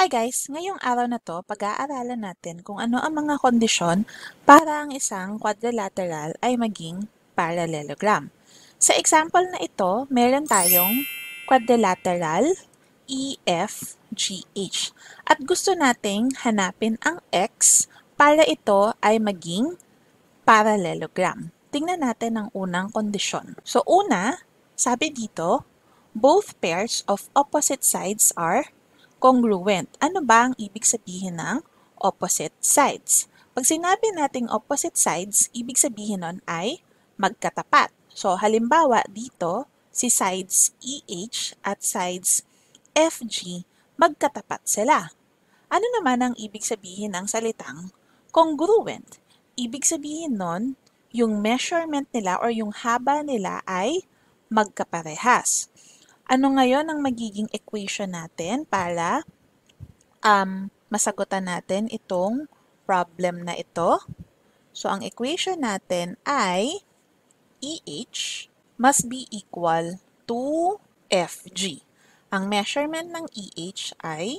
Hi guys! Ngayong araw na to, pag-aaralan natin kung ano ang mga kondisyon para ang isang quadrilateral ay maging parallelogram. Sa example na ito, meron tayong quadrilateral EFGH. At gusto nating hanapin ang X para ito ay maging parallelogram. Tingnan natin ang unang kondisyon. So una, sabi dito, both pairs of opposite sides are congruent. Ano ba ang ibig sabihin ng opposite sides? Pag sinabi nating opposite sides, ibig sabihin nun ay magkatapat. So, halimbawa dito, si sides EH at sides FG, magkatapat sila. Ano naman ang ibig sabihin ng salitang congruent? Ibig sabihin nun, yung measurement nila or yung haba nila ay magkaparehas. Ano ngayon ang magiging equation natin para um, masagutan natin itong problem na ito? So, ang equation natin ay EH must be equal to FG. Ang measurement ng EH ay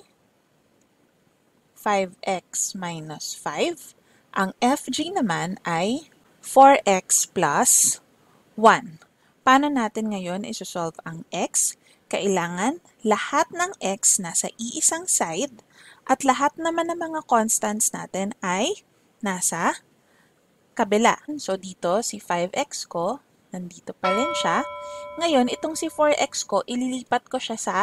5x minus 5. Ang FG naman ay 4x plus 1. Paano natin ngayon isosolve ang x? Kailangan lahat ng x nasa iisang side at lahat naman ng mga constants natin ay nasa kabila. So, dito si 5x ko, nandito pa rin siya. Ngayon, itong si 4x ko, ililipat ko siya sa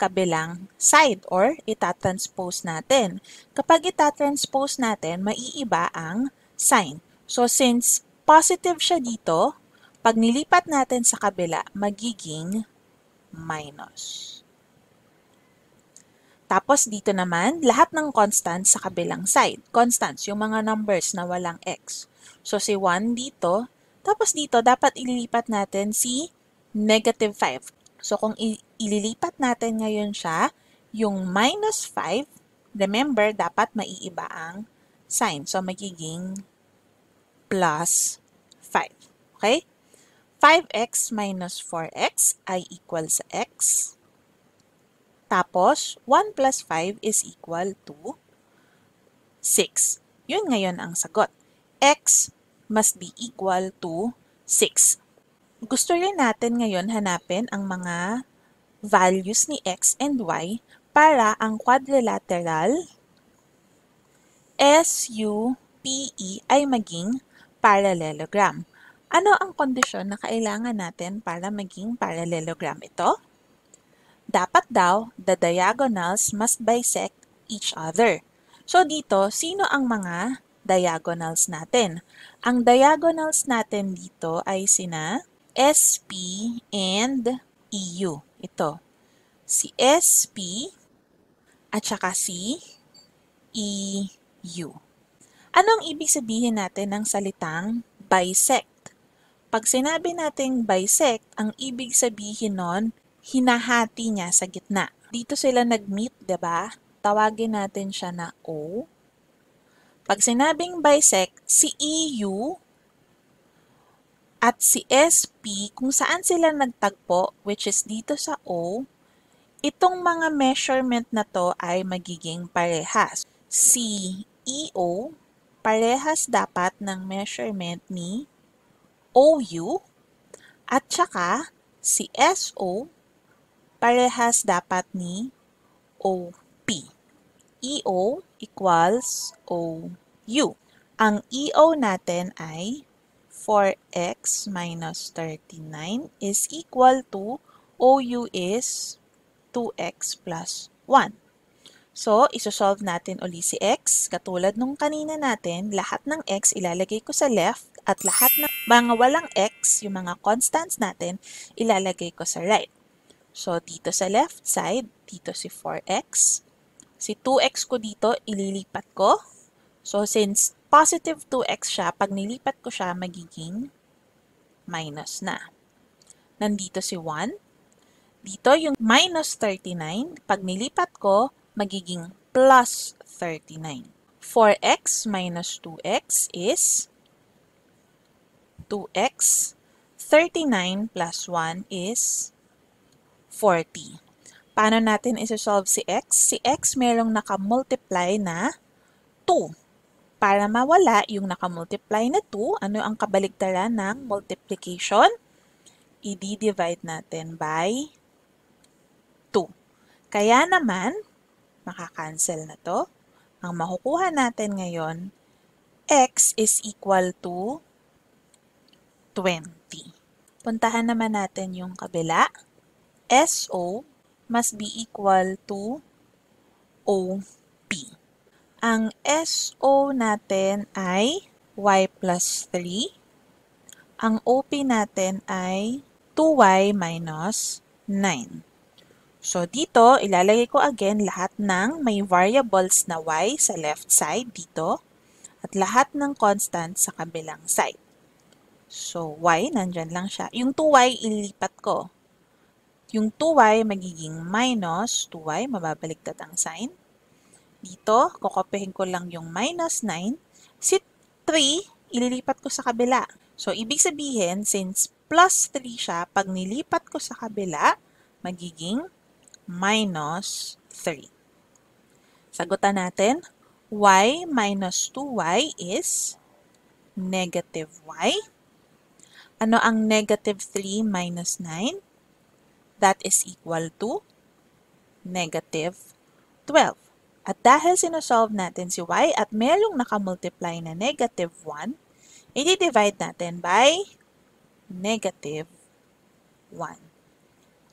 kabilang side or itatranspose natin. Kapag itatranspose natin, maiiba ang sign. So, since positive siya dito, pag nilipat natin sa kabila, magiging minus. Tapos dito naman, lahat ng constants sa kabilang side. Constants, yung mga numbers na walang x. So si 1 dito, tapos dito dapat ililipat natin si negative 5. So kung ililipat natin ngayon siya, yung minus 5, remember, dapat maiiba ang sign. So magiging plus 5. Okay? 5x minus 4x ay equal sa x. Tapos, 1 plus 5 is equal to 6. Yun ngayon ang sagot. x must be equal to 6. Gusto rin natin ngayon hanapin ang mga values ni x and y para ang quadrilateral SUPE ay maging parallelogram. Ano ang kondisyon na kailangan natin para maging parallelogram ito? Dapat daw, the diagonals must bisect each other. So dito, sino ang mga diagonals natin? Ang diagonals natin dito ay sina SP and EU. Ito. Si SP at saka si EU. Anong ibig sabihin natin ng salitang bisect? Pag sinabi nating bisect, ang ibig sabihin nun, hinahati niya sa gitna. Dito sila nag-meet, ba? Diba? Tawagin natin siya na O. Pag sinabing bisect, si EU at si SP, kung saan sila nagtagpo, which is dito sa O, itong mga measurement na to ay magiging parehas. Si EO, parehas dapat ng measurement ni OU at saka si SO parehas dapat ni OP. EO equals OU. Ang EO natin ay 4x minus 39 is equal to OU is 2x plus 1. So, isosolve natin uli si x. Katulad nung kanina natin, lahat ng x ilalagay ko sa left at lahat ng mga walang x, yung mga constants natin, ilalagay ko sa right. So, dito sa left side, dito si 4x. Si 2x ko dito, ililipat ko. So, since positive 2x siya, pag nilipat ko siya, magiging minus na. Nandito si 1. Dito yung minus 39, pag nilipat ko, magiging plus 39. 4x minus 2x is 2x. 39 plus 1 is 40. Paano natin isi-solve si x? Si x merong nakamultiply na 2. Para mawala yung nakamultiply na 2, ano ang kabaligtaran ng multiplication? I-divide natin by 2. Kaya naman, makakancel na to. Ang makukuha natin ngayon, x is equal to 20. Puntahan naman natin yung kabila. SO must be equal to OP. Ang SO natin ay y plus 3. Ang OP natin ay 2y minus 9. So, dito, ilalagay ko again lahat ng may variables na y sa left side dito at lahat ng constant sa kabilang side. So, y, nandyan lang siya. Yung 2y, ililipat ko. Yung 2y magiging minus 2y, mababaligtad ang sign. Dito, kukopihin ko lang yung minus 9. Si 3, ililipat ko sa kabila. So, ibig sabihin, since plus 3 siya, pag nilipat ko sa kabila, magiging minus 3. Sagutan natin, y minus 2y is negative y. Ano ang negative 3 minus 9? That is equal to negative 12. At dahil sinosolve natin si y at merong nakamultiply na negative 1, i-divide natin by negative 1.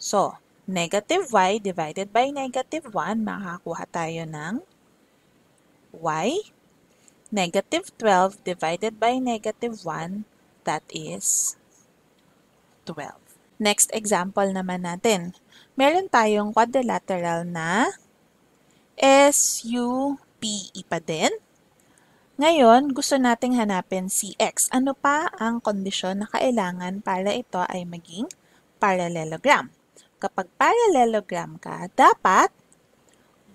So, negative y divided by negative 1, makakakuha tayo ng y. Negative 12 divided by negative 1, that is 12. Next example naman natin. Meron tayong quadrilateral na SUPE pa din. Ngayon, gusto nating hanapin si x. Ano pa ang kondisyon na kailangan para ito ay maging parallelogram? Kapag parallelogram ka, dapat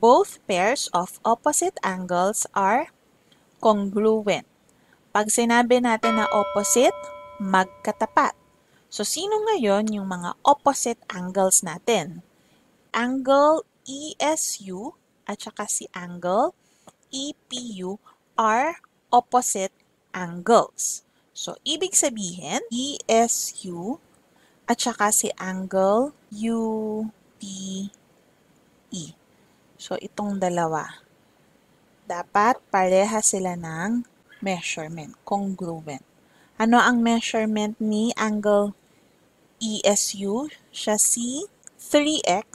both pairs of opposite angles are congruent. Pag sinabi natin na opposite, magkatapat. So, sino ngayon yung mga opposite angles natin? Angle ESU at saka si angle EPU are opposite angles. So, ibig sabihin, ESU at saka si angle UPE. So, itong dalawa. Dapat pareha sila ng measurement, congruent. Ano ang measurement ni angle ESU? Siya si 3x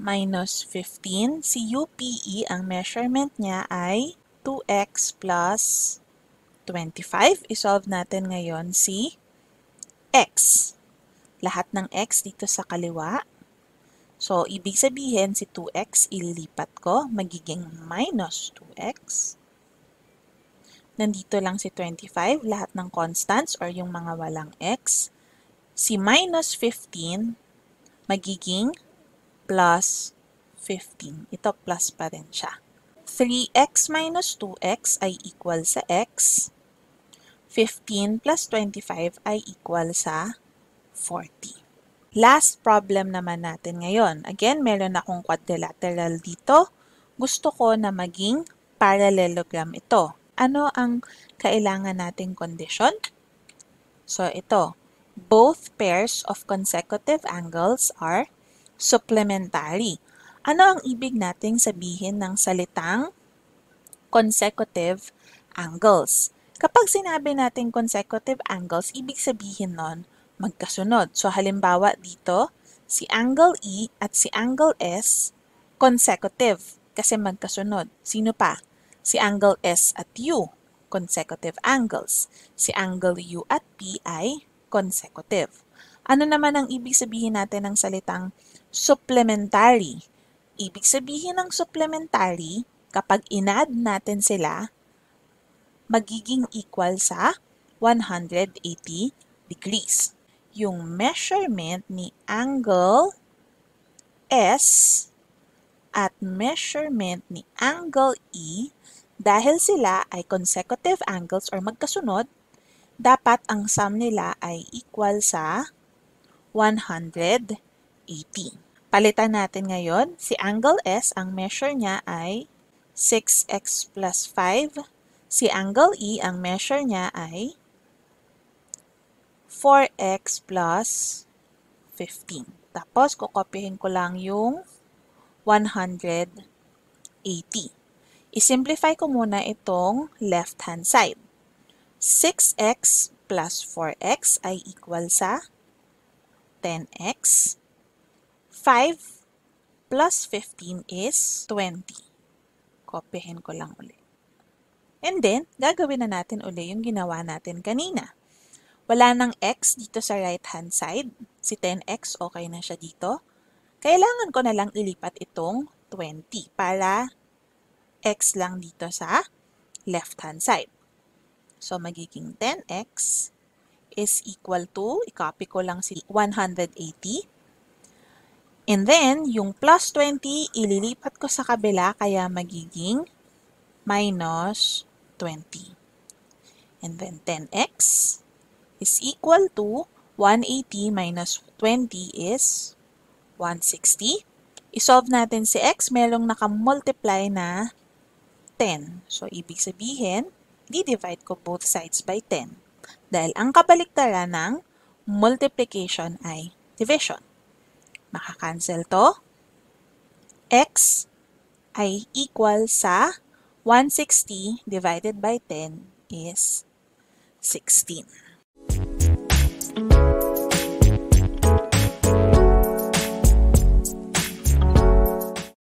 minus 15. Si UPE, ang measurement niya ay 2x plus 25. Isolve natin ngayon si x. Lahat ng x dito sa kaliwa. So, ibig sabihin, si 2x ililipat ko, magiging minus 2x. Nandito lang si 25, lahat ng constants or yung mga walang x. Si minus 15, magiging plus 15. Ito plus pa rin siya. 3x minus 2x ay equal sa x. 15 plus 25 ay equal sa 40. Last problem naman natin ngayon. Again, meron akong quadrilateral dito. Gusto ko na maging parallelogram ito. Ano ang kailangan nating kondisyon? So, ito. Both pairs of consecutive angles are supplementary. Ano ang ibig nating sabihin ng salitang consecutive angles? Kapag sinabi natin consecutive angles, ibig sabihin nun magkasunod. So halimbawa dito, si angle E at si angle S consecutive kasi magkasunod. Sino pa? Si angle S at U, consecutive angles. Si angle U at P ay consecutive. Ano naman ang ibig sabihin natin ng salitang supplementary. Ibig sabihin ng supplementary, kapag inad natin sila, magiging equal sa 180 degrees. Yung measurement ni angle S at measurement ni angle E, dahil sila ay consecutive angles or magkasunod, dapat ang sum nila ay equal sa 180. 80. Palitan natin ngayon, si angle S, ang measure niya ay 6x plus 5. Si angle E, ang measure niya ay 4x plus 15. Tapos, kukopihin ko lang yung 180. I-simplify ko muna itong left-hand side. 6x plus 4x ay equal sa 10x. 5 plus 15 is 20. Kopyahin ko lang uli. And then, gagawin na natin uli yung ginawa natin kanina. Wala nang x dito sa right-hand side. Si 10x, okay na siya dito. Kailangan ko na lang ilipat itong 20 para x lang dito sa left-hand side. So, magiging 10x is equal to, i-copy ko lang si 180. And then, yung plus 20, ililipat ko sa kabila, kaya magiging minus 20. And then, 10x is equal to 180 minus 20 is 160. I-solve natin si x, merong nakamultiply na 10. So, ibig sabihin, di-divide ko both sides by 10. Dahil ang kabaliktaran ng multiplication ay division. Makakancel to. x ay equal sa 160 divided by 10 is 16.